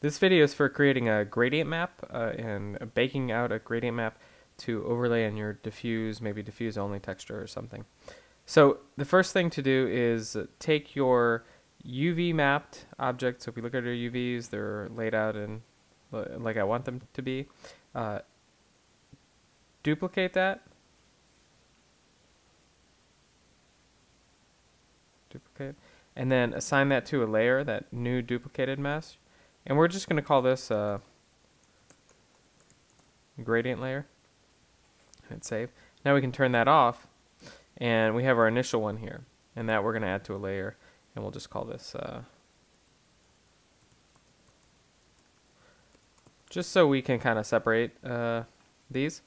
This video is for creating a gradient map uh, and baking out a gradient map to overlay on your diffuse, maybe diffuse only texture or something. So the first thing to do is take your UV mapped object. So if we look at our UVs, they're laid out in like I want them to be. Uh, duplicate that. Duplicate. And then assign that to a layer, that new duplicated mesh. And we're just going to call this a gradient layer. Hit save. Now we can turn that off. And we have our initial one here. And that we're going to add to a layer. And we'll just call this... Uh, just so we can kind of separate uh, these.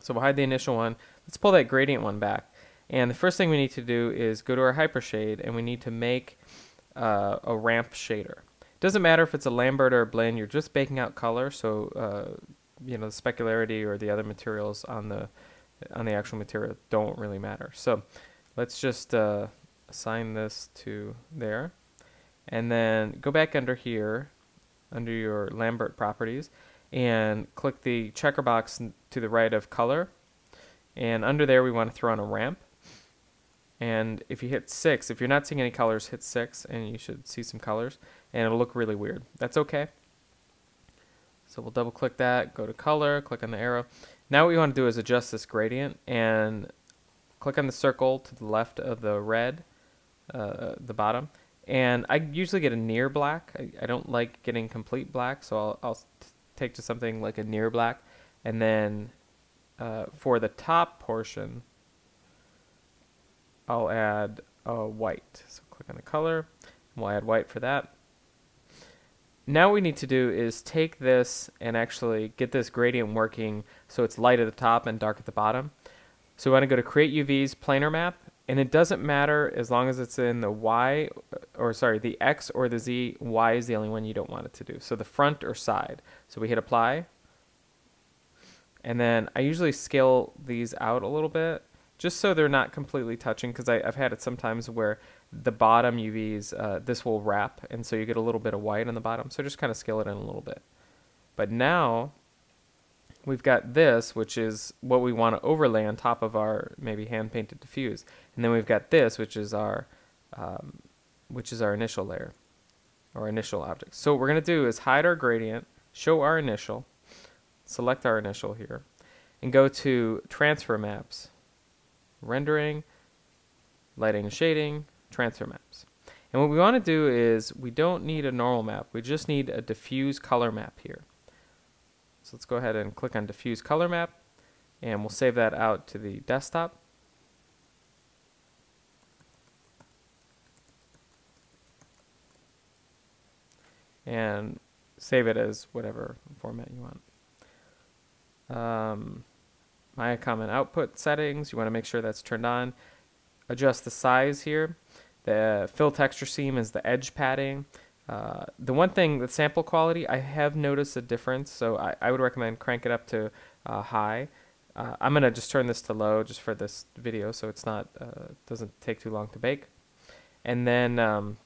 So we'll hide the initial one. Let's pull that gradient one back. And the first thing we need to do is go to our hypershade and we need to make uh, a ramp shader. Doesn't matter if it's a Lambert or a blend, you're just baking out color, so uh, you know the specularity or the other materials on the on the actual material don't really matter. So let's just uh, assign this to there. And then go back under here under your Lambert properties and click the checker box to the right of color. And under there, we want to throw on a ramp. And if you hit 6, if you're not seeing any colors, hit 6 and you should see some colors. And it'll look really weird. That's okay. So we'll double click that, go to color, click on the arrow. Now what we want to do is adjust this gradient and click on the circle to the left of the red, uh, the bottom, and I usually get a near black. I, I don't like getting complete black, so I'll, I'll take to something like a near black. And then uh, for the top portion, I'll add a white. So click on the color, and we'll add white for that. Now what we need to do is take this and actually get this gradient working so it's light at the top and dark at the bottom. So we want to go to Create UVs Planar Map and it doesn't matter as long as it's in the Y, or sorry, the X or the Z, Y is the only one you don't want it to do. So the front or side. So we hit apply. And then I usually scale these out a little bit just so they're not completely touching because I've had it sometimes where the bottom UVs, uh, this will wrap and so you get a little bit of white on the bottom. So just kind of scale it in a little bit. But now we've got this, which is what we want to overlay on top of our maybe hand-painted diffuse. And then we've got this, which is our, um, which is our initial layer, or initial object. So what we're going to do is hide our gradient, show our initial, select our initial here, and go to Transfer Maps, Rendering, Lighting and Shading, Transfer Maps. And what we want to do is, we don't need a normal map, we just need a diffuse color map here. So let's go ahead and click on diffuse color map and we'll save that out to the desktop. And save it as whatever format you want. Um, my common output settings, you want to make sure that's turned on. Adjust the size here. The fill texture seam is the edge padding. Uh, the one thing, the sample quality, I have noticed a difference, so I, I would recommend crank it up to uh, high. Uh, I'm going to just turn this to low just for this video so it's not, uh, doesn't take too long to bake. And then um,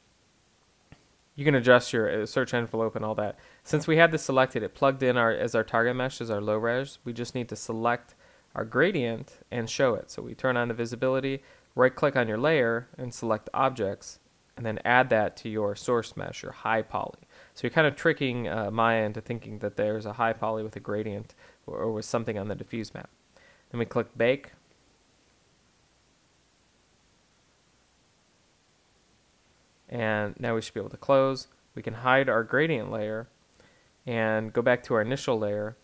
you can adjust your uh, search envelope and all that. Since we had this selected, it plugged in our as our target mesh as our low res. We just need to select our gradient and show it. So we turn on the visibility, right click on your layer and select objects and then add that to your source mesh, your high poly. So you're kind of tricking uh, Maya into thinking that there's a high poly with a gradient or, or with something on the diffuse map. Then we click bake. And now we should be able to close. We can hide our gradient layer and go back to our initial layer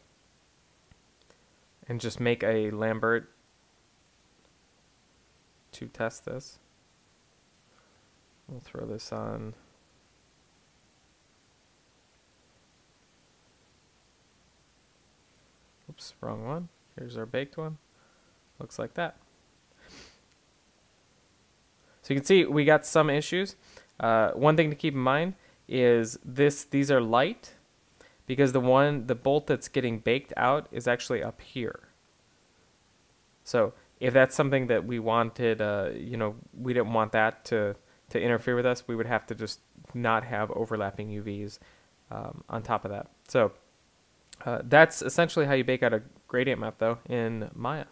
and just make a Lambert to test this. We'll throw this on. Oops, wrong one. Here's our baked one. Looks like that. So you can see we got some issues. Uh, one thing to keep in mind is this these are light because the one the bolt that's getting baked out is actually up here. So if that's something that we wanted, uh, you know, we didn't want that to to interfere with us, we would have to just not have overlapping UVs um, on top of that. So uh, that's essentially how you bake out a gradient map though in Maya.